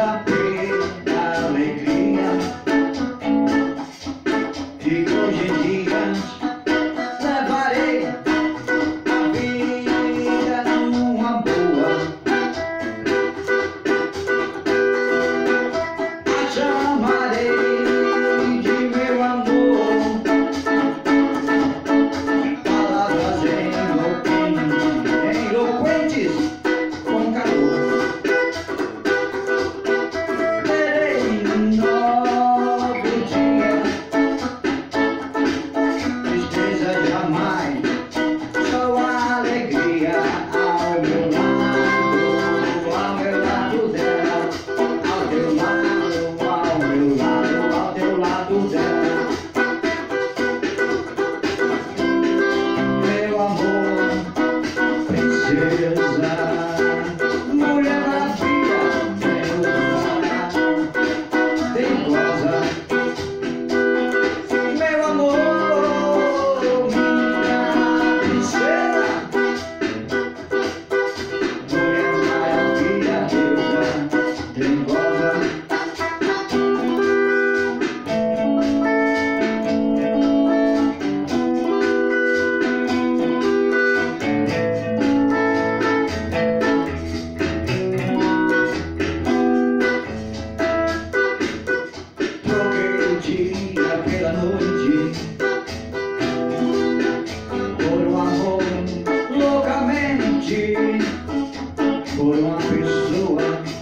시작 没有啊。